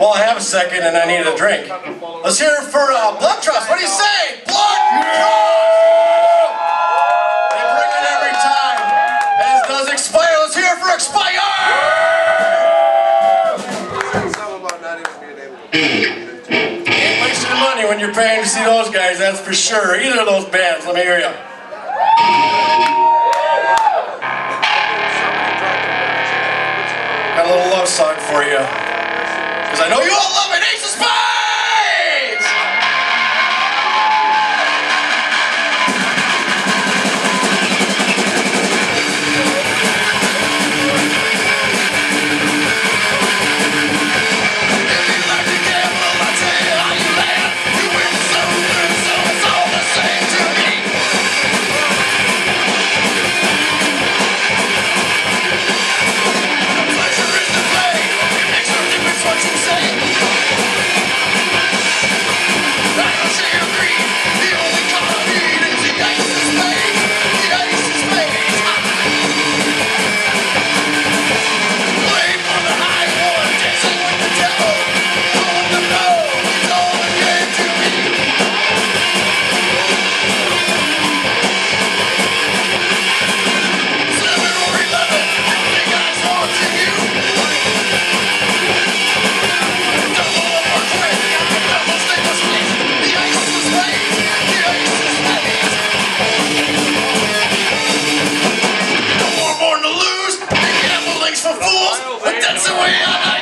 Well, I have a second and I need a drink. Let's hear it for uh, Bloodtrust. What do you say? Blood Trust! They bring it every time. As does Expyre. Let's hear it for Expyre! Ain't wasting money when you're paying to see those guys, that's for sure. Either of those bands, let me hear you. Got a little love song for you. I know you all love it. Ace of Spades! fool! That's the way I